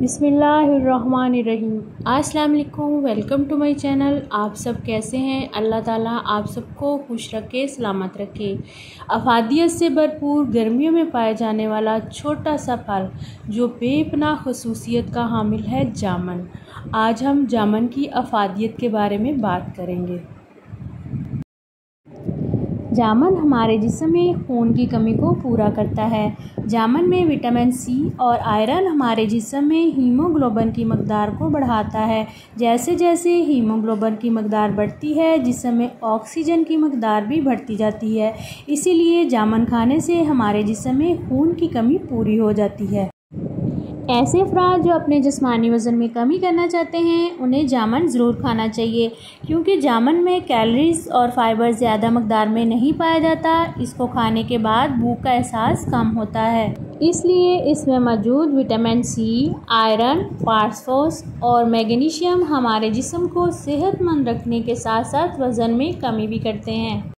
बिसमीम अस्सलाम वालेकुम टू माय चैनल। आप सब कैसे हैं? अल्लाह ताला आप सबको खुश रखे, सलामत रखे। अफादियत से भरपूर गर्मियों में पाया जाने वाला छोटा सा फल, जो बेपना खसूसियत का हामिल है जामन। आज हम जामन की अफादियत के बारे में बात करेंगे। जामन हमारे जिसम में खून की कमी को पूरा करता है। जामन में विटामिन सी और आयरन हमारे जिसम में हीमोग्लोबिन की मकदार को बढ़ाता है। जैसे जैसे हीमोग्लोबिन की मकदार बढ़ती है, जिसम में ऑक्सीजन की मकदार भी बढ़ती जाती है। इसीलिए जामन खाने से हमारे जिसम में खून की कमी पूरी हो जाती है। ऐसे अफराद जो अपने जिसमानी वज़न में कमी करना चाहते हैं, उन्हें जामन ज़रूर खाना चाहिए, क्योंकि जामन में कैलोरीज और फाइबर ज़्यादा मकदार में नहीं पाया जाता। इसको खाने के बाद भूख का एहसास कम होता है। इसलिए इसमें मौजूद विटामिन सी, आयरन फास्फोरस और मैग्नीशियम हमारे जिसम को सेहतमंद रखने के साथ साथ वज़न में कमी भी करते हैं।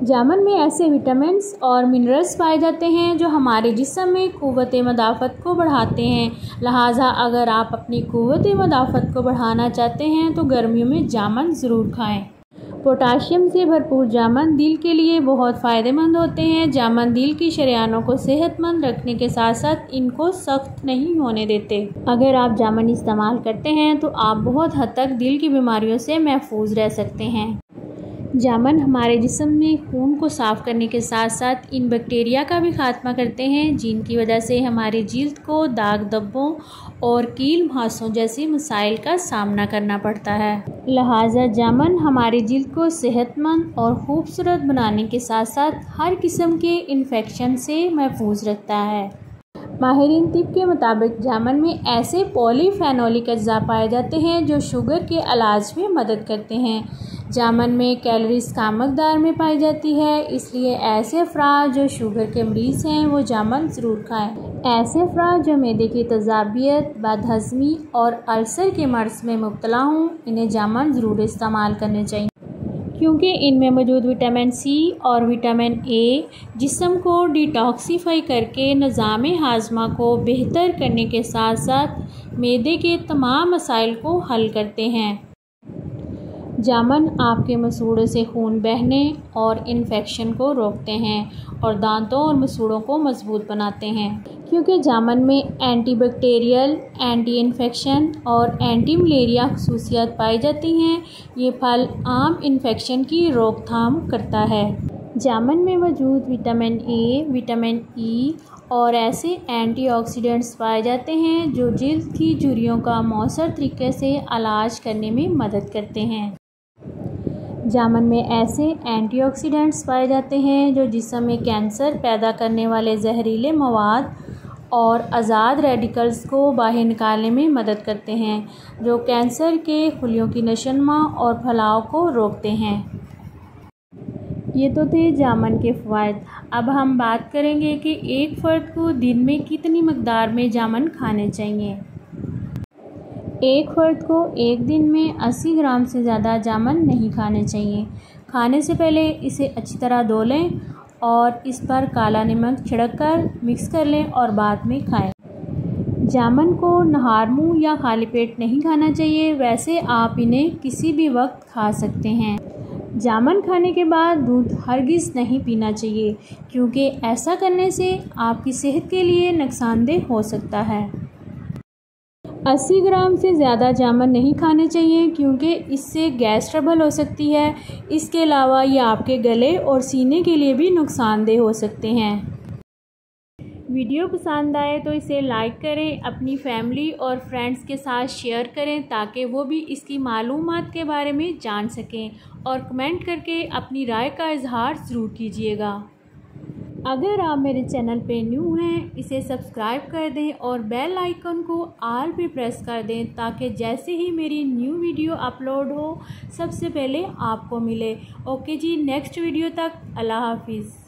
जामन में ऐसे विटामिन और मिनरल्स पाए जाते हैं जो हमारे जिसम में क़वत मदाफ़त को बढ़ाते हैं। लिहाजा अगर आप अपनी क़वत मदाफ़त को बढ़ाना चाहते हैं तो गर्मियों में जामन ज़रूर खाएँ। पोटाशियम से भरपूर जामन दिल के लिए बहुत फ़ायदेमंद होते हैं। जामन दिल की शरियानों को सेहतमंद रखने के साथ साथ इनको सख्त नहीं होने देते। अगर आप जामन इस्तेमाल करते हैं तो आप बहुत हद तक दिल की बीमारियों से महफूज रह सकते हैं। जामन हमारे जिसम में खून को साफ़ करने के साथ साथ इन बैक्टीरिया का भी खात्मा करते हैं, जिनकी वजह से हमारी जल्द को दाग धब्बों और कील मुहासों जैसे मसाइल का सामना करना पड़ता है। लिहाजा जामन हमारी जल्द को सेहतमंद और ख़ूबसूरत बनाने के साथ साथ हर किस्म के इन्फेक्शन से महफूज रखता है। माहरीन तिब के मुताबिक जामन में ऐसे पॉलीफेनोलिक अज्जा पाए जाते हैं जो शुगर के इलाज में मदद करते हैं। जामन में कैलोरीज कम मकदार में पाई जाती है, इसलिए ऐसे अफराद जो शुगर के मरीज़ हैं, वो जामन ज़रूर खाएँ। ऐसे अफराद जो मैदे की तजाबियत, बदहज़मी और अल्सर के मर्ज़ में मुबतला हूँ, इन्हें जामन ज़रूर इस्तेमाल करने चाहिए। क्योंकि इनमें मौजूद विटामिन सी और विटामिन ए जिसम को डिटॉक्सीफाई करके निज़ाम हाजमा को बेहतर करने के साथ साथ मैदे के तमाम मसाइल को हल करते हैं। जामन आपके मसूड़ों से खून बहने और इन्फेक्शन को रोकते हैं और दांतों और मसूड़ों को मज़बूत बनाते हैं। क्योंकि जामन में एंटीबैक्टीरियल एंटी इन्फेक्शन और एंटी मलेरिया खसूसियात पाई जाती हैं, ये फल आम इन्फेक्शन की रोकथाम करता है। जामन में मौजूद विटामिन ए विटामिन ई और ऐसे एंटीऑक्सीडेंट्स पाए जाते हैं, जो जल्द की झुरियों का मौसर तरीके से इलाज करने में मदद करते हैं। जामन में ऐसे एंटीऑक्सीडेंट्स पाए जाते हैं जो जिसम में कैंसर पैदा करने वाले जहरीले मवाद और आज़ाद रेडिकल्स को बाहर निकालने में मदद करते हैं, जो कैंसर के खुलियों की नशनमा और फैलाव को रोकते हैं। ये तो थे जामन के फ़वाद अब हम बात करेंगे कि एक फ़र्द को दिन में कितनी मकदार में जामन खाने चाहिए। एक फ़र्द को एक दिन में 80 ग्राम से ज़्यादा जामुन नहीं खाने चाहिए। खाने से पहले इसे अच्छी तरह धो लें और इस पर काला नमक छिड़क कर मिक्स कर लें और बाद में खाएँ। जामन को नहार मुँह या खाली पेट नहीं खाना चाहिए, वैसे आप इन्हें किसी भी वक्त खा सकते हैं। जामुन खाने के बाद दूध हरगिज़ नहीं पीना चाहिए, क्योंकि ऐसा करने से आपकी सेहत के लिए नुकसानदेह हो सकता है। अस्सी ग्राम से ज़्यादा जामुन नहीं खाने चाहिए, क्योंकि इससे गैस ट्रबल हो सकती है। इसके अलावा ये आपके गले और सीने के लिए भी नुकसानदेह हो सकते हैं। वीडियो पसंद आए तो इसे लाइक करें, अपनी फैमिली और फ्रेंड्स के साथ शेयर करें, ताकि वो भी इसकी मालूम के बारे में जान सकें। और कमेंट करके अपनी राय का इजहार ज़रूर कीजिएगा। अगर आप मेरे चैनल पे न्यू हैं, इसे सब्सक्राइब कर दें और बेल आइकन को आल पे प्रेस कर दें ताकि जैसे ही मेरी न्यू वीडियो अपलोड हो, सबसे पहले आपको मिले। ओके जी, नेक्स्ट वीडियो तक, अल्लाह हाफिज़।